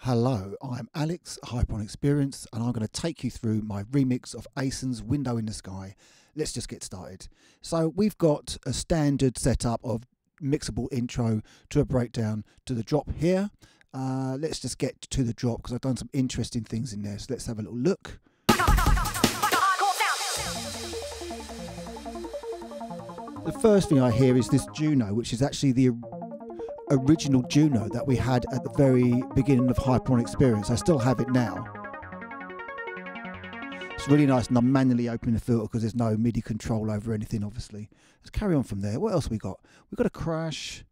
Hello, I'm Alex, Hyper-On Experience, and I'm going to take you through my remix of ACEN's Window in the Sky. Let's just get started. So we've got a standard setup of mixable intro to a breakdown to the drop here. Uh, let's just get to the drop because I've done some interesting things in there. So let's have a little look. The first thing I hear is this Juno, which is actually the original Juno that we had at the very beginning of Hyper-On Experience. I still have it now. It's really nice, and I'm manually opening the filter because there's no MIDI control over anything, obviously. Let's carry on from there. What else we got? We've got a crash.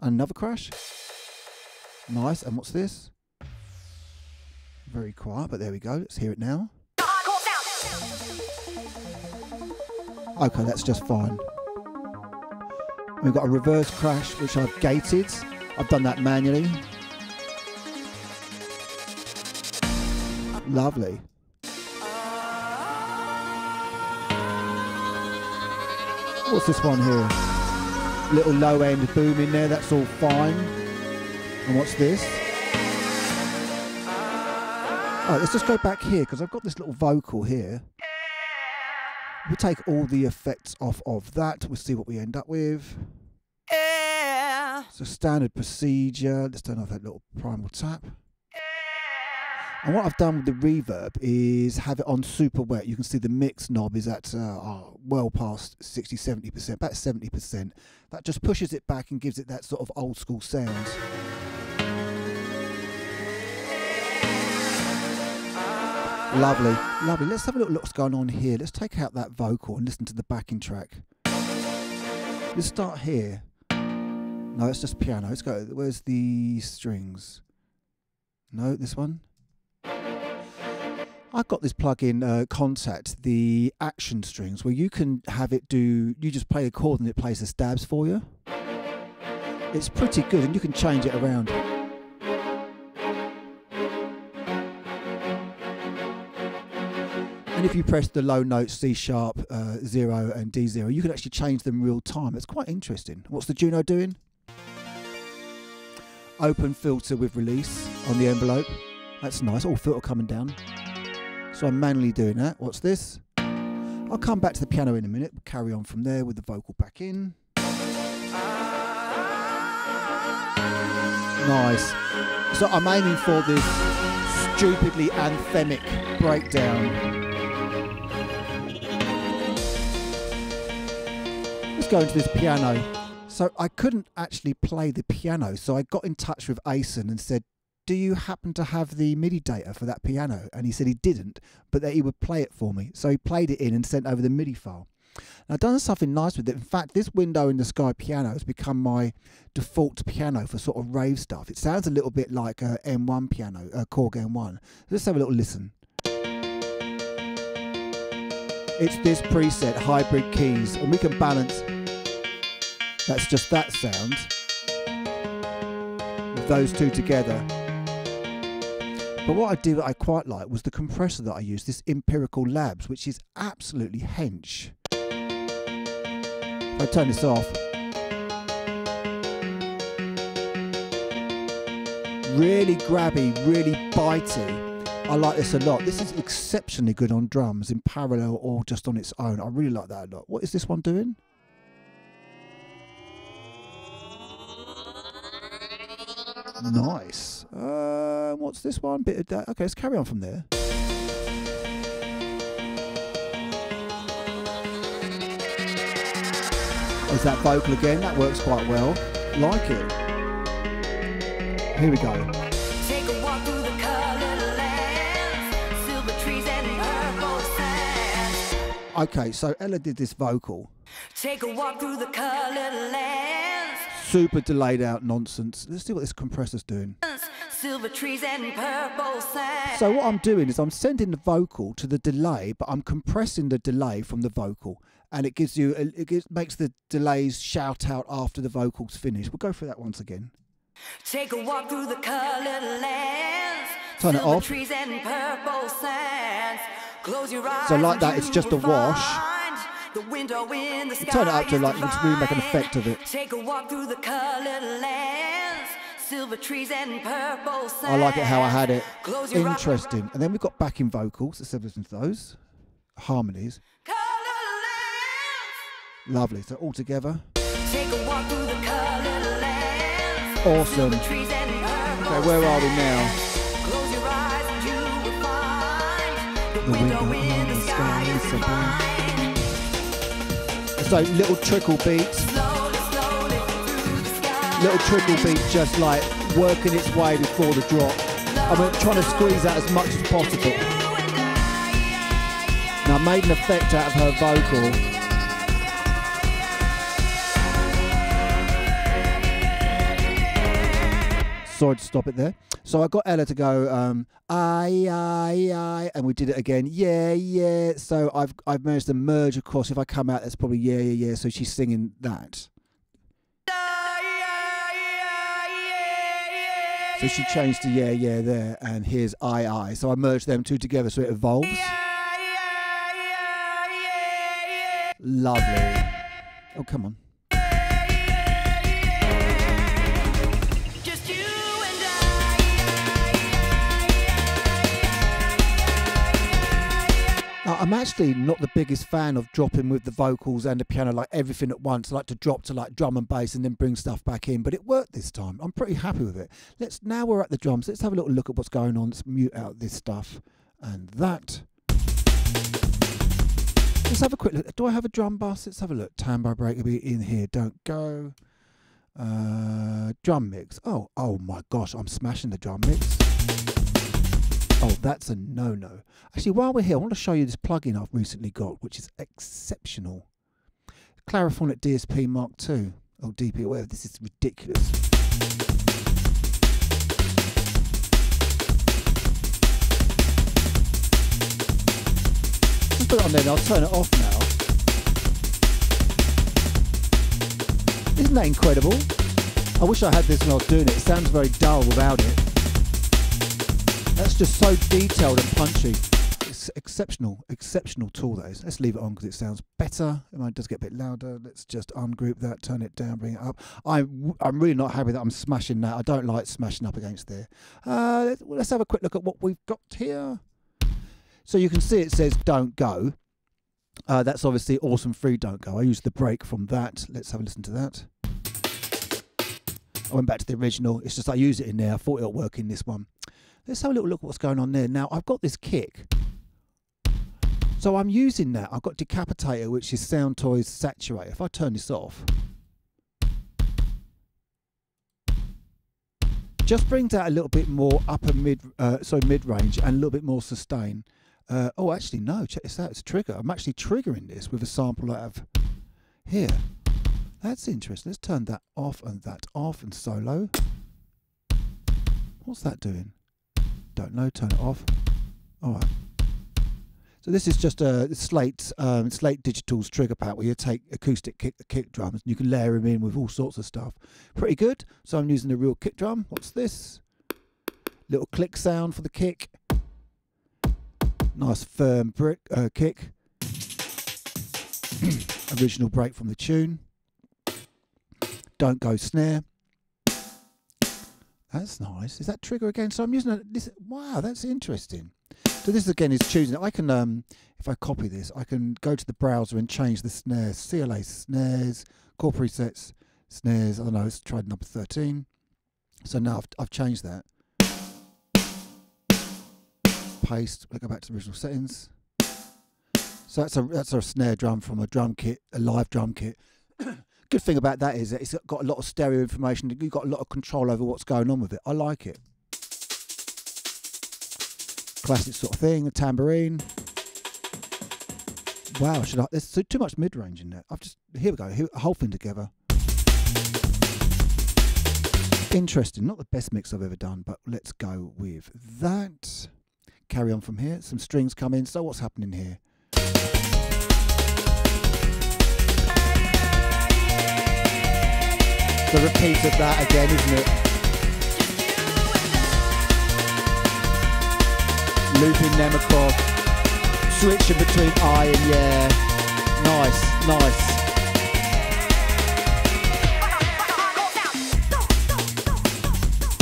Another crash. Nice. And what's this? Very quiet, but there we go. Let's hear it now. Okay, that's just fine. We've got a reverse crash, which I've gated. I've done that manually. Lovely. What's this one here? Little low end boom in there, that's all fine. And what's this? Alright, let's just go back here because I've got this little vocal here. We'll take all the effects off of that. We'll see what we end up with. Yeah. So standard procedure. Let's turn off that little primal tap. And what I've done with the reverb is have it on super wet. You can see the mix knob is at uh, oh, well past 60, 70%, about 70%. That just pushes it back and gives it that sort of old school sound. Lovely, lovely. Let's have a little look what's going on here. Let's take out that vocal and listen to the backing track. Let's start here. No, it's just piano. Let's go. Where's the strings? No, this one. I've got this plugin uh, Kontakt, the action strings, where you can have it do, you just play a chord and it plays the stabs for you. It's pretty good and you can change it around. And if you press the low notes C sharp, uh, 0 and D0, you can actually change them real time. It's quite interesting. What's the Juno doing? Open filter with release on the envelope. That's nice. All filter coming down. So I'm manually doing that. What's this? I'll come back to the piano in a minute. We'll carry on from there with the vocal back in. Nice. So I'm aiming for this stupidly anthemic breakdown. Let's go into this piano. So I couldn't actually play the piano, so I got in touch with ACEN and said, do you happen to have the MIDI data for that piano? And he said he didn't, but that he would play it for me. So he played it in and sent over the MIDI file. Now, I've done something nice with it. In fact, this window in the sky piano has become my default piano for sort of rave stuff. It sounds a little bit like a M1 piano, a Korg M1. Let's have a little listen. It's this preset, hybrid keys, and we can balance. That's just that sound. With those two together. But what I did that I quite like was the compressor that I used, this Empirical Labs, which is absolutely hench. If I turn this off, really grabby, really bitey. I like this a lot. This is exceptionally good on drums in parallel or just on its own. I really like that a lot. What is this one doing? Nice. Uh, what's this one? Bit of that. Okay, let's carry on from. There's that vocal again. That works quite well. Like it. Here we go. Okay, so Ella did this vocal. Take a walk through the colored lands. Super delayed out nonsense. Let's see what this compressor's doing. Silver trees and purple sand. So what I'm doing is I'm sending the vocal to the delay, but I'm compressing the delay from the vocal, and it gives you it gives, makes the delays shout out after the vocal's finished. We'll go through that once again. Take a walk through the colored lands. Turn it off. Trees and purple sands. Close your eyes so like that, it's just a wash. The window in the sky Turn it up to like to really make an effect of it. Take a walk through the colored lands. silver trees and purple sand. I like it how I had it. Interesting. And then we've got backing vocals. Let's have listen to those. Harmonies. Lovely. So all together. Awesome. Okay, where are we now? The window in the sky is so. Little trickle beats. Little trickle beats just like working its way before the drop. I mean, trying to squeeze out as much as possible. Now, I made an effect out of her vocal sorry to stop it there. So I got Ella to go, um, I, I, I, and we did it again. Yeah, yeah. So I've I've managed to merge across. If I come out, that's probably yeah, yeah, yeah. So she's singing that. So she changed to yeah, yeah there, and here's I, I. So I merged them two together, so it evolves. Lovely. Oh, come on. I'm actually not the biggest fan of dropping with the vocals and the piano like everything at once. I like to drop to like drum and bass and then bring stuff back in, but it worked this time. I'm pretty happy with it. Let's now we're at the drums. Let's have a little look at what's going on. Let's mute out this stuff and that. Let's have a quick look. Do I have a drum bus? Let's have a look. Tambo break will be in here. Don't go. Uh, drum mix. Oh, oh my gosh, I'm smashing the drum mix. Oh, that's a no-no. Actually, while we're here, I want to show you this plugin I've recently got, which is exceptional. Clariphonic DSP Mark II, or oh, DP, whatever. This is ridiculous. Just put it on there and I'll turn it off now. Isn't that incredible? I wish I had this when I was doing it. It sounds very dull without it. That's just so detailed and punchy. It's exceptional, exceptional tool that is. Let's leave it on because it sounds better. It does get a bit louder. Let's just ungroup that, turn it down, bring it up. I'm, I'm really not happy that I'm smashing that. I don't like smashing up against there. Uh, let's, let's have a quick look at what we've got here. So you can see it says don't go. Uh, that's obviously Awesome 3 don't go. I used the break from that. Let's have a listen to that. I went back to the original. It's just I use it in there. I thought it'll work in this one. Let's have a little look at what's going on there. Now, I've got this kick. So I'm using that. I've got Decapitator, which is Soundtoys Saturator. If I turn this off, just brings out a little bit more upper mid, uh, sorry, mid range and a little bit more sustain. Uh, oh, actually, no, check this out. It's trigger. I'm actually triggering this with a sample out of here. That's interesting. Let's turn that off and that off and solo. What's that doing? Don't know. Turn it off. All right. So this is just a Slate um, Slate Digital's trigger pack where you take acoustic kick kick drums and you can layer them in with all sorts of stuff. Pretty good. So I'm using a real kick drum. What's this? Little click sound for the kick. Nice firm brick uh, kick. Original break from the tune. Don't go snare. That's nice. Is that trigger again? So I'm using a, this. Wow, that's interesting. So this again is choosing. I can, um, if I copy this, I can go to the browser and change the snares. CLA snares, core presets, snares. I don't know. Let's try number 13. So now I've, I've changed that. Paste. We'll go back to the original settings. So that's a that's a snare drum from a drum kit, a live drum kit. Good thing about that is that it's got a lot of stereo information. You've got a lot of control over what's going on with it. I like it. Classic sort of thing, a tambourine. Wow, should I? There's too much mid range in there. I've just here we go. Here, a whole thing together. Interesting. Not the best mix I've ever done, but let's go with that. Carry on from here. Some strings come in. So what's happening here? The repeat of that again, isn't it? Looping them across, switching between I and yeah. Nice, nice.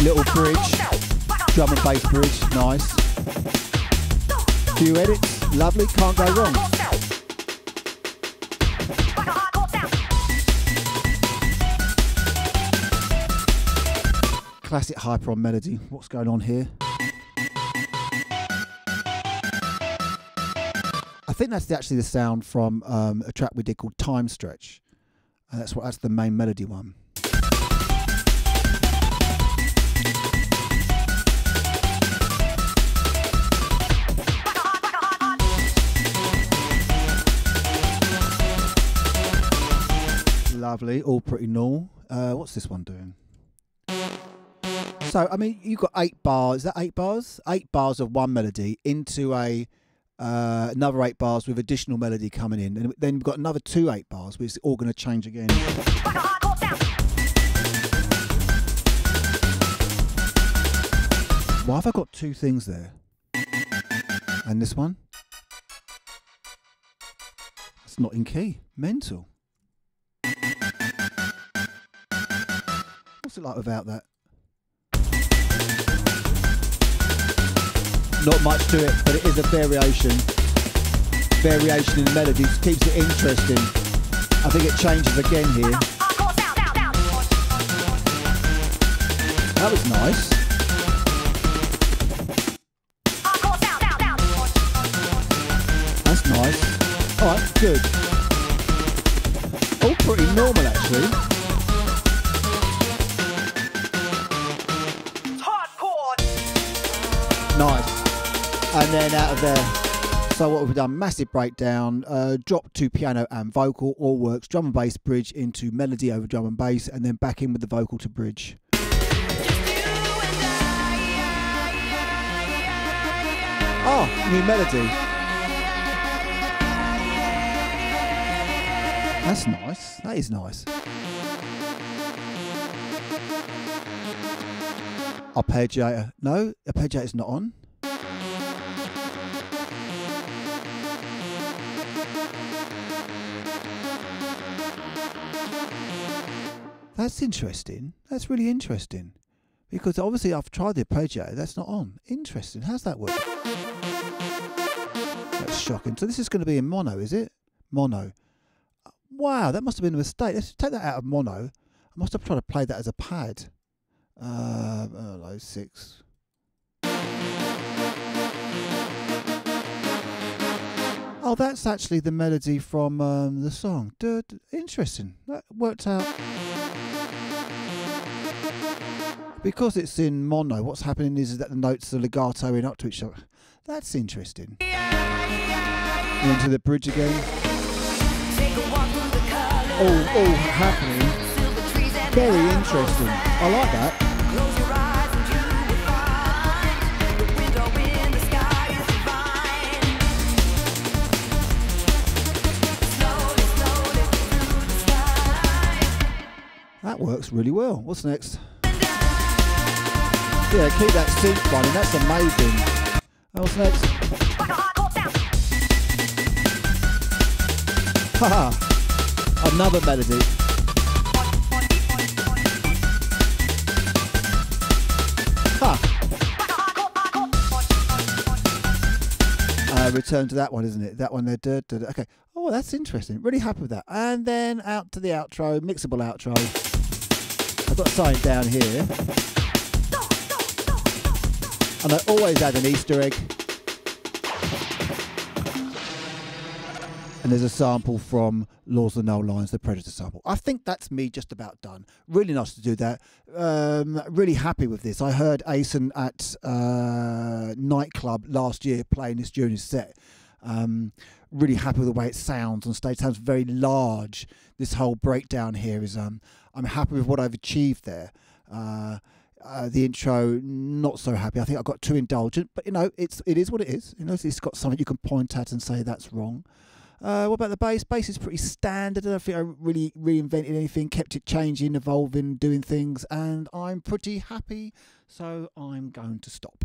Little bridge, drum and bass bridge, nice. Few edits, lovely, can't go wrong. Classic Hyper-On melody. What's going on here? I think that's actually the sound from um, a track we did called Time Stretch. And that's what that's the main melody one. Lovely, all pretty normal. Uh, what's this one doing? So, I mean, you've got eight bars. Is that eight bars? Eight bars of one melody into a uh, another eight bars with additional melody coming in, and then we've got another two eight bars, which is all going to change again. Why have I got two things there? And this one? It's not in key. Mental. What's it like without that? Not much to it, but it is a variation. Variation in melodies keeps it interesting. I think it changes again here. That was nice. That's nice. Alright, good. All pretty normal actually. And then out of there. So what we've done, massive breakdown, uh, drop to piano and vocal, all works, drum and bass bridge into melody over drum and bass, and then back in with the vocal to bridge. Oh, new melody. That's nice. That is nice. Arpeggiator. No, arpeggiator's not on. That's interesting. That's really interesting. Because obviously I've tried the arpeggiator, that's not on. Interesting. How's that work? That's shocking. So this is going to be in mono, is it? Mono. Wow, that must have been a mistake. Let's take that out of mono. I must have tried to play that as a pad. Uh, oh, six. Oh, that's actually the melody from um, the song. Interesting. That worked out because it's in mono, what's happening is that the notes are legatoing up to each other. That's interesting. Into the bridge again. All, all happening. Very interesting. I like that. That works really well. What's next? Yeah, keep that synth running. That's amazing. What's next? Haha. Another melody. Uh, return to that one, isn't it? That one there. Duh, duh, duh. Okay. Oh, that's interesting. Really happy with that. And then out to the outro, mixable outro. I've got something down here. And I always add an Easter egg. And there's a sample from Lords of Null Lines, the Predator sample. I think that's me just about done. Really nice to do that. Um, really happy with this. I heard ACEN at uh, nightclub last year playing this during his set. Um, really happy with the way it sounds on stage. It sounds very large. This whole breakdown here is. Um, I'm happy with what I've achieved there. Uh, uh, the intro not so happy. I think I got too indulgent, but you know it's it is what it is. You know it's got something you can point at and say that's wrong. Uh, what about the bass? Bass is pretty standard. I don't think I really reinvented anything, kept it changing, evolving, doing things, and I'm pretty happy. So I'm going to stop.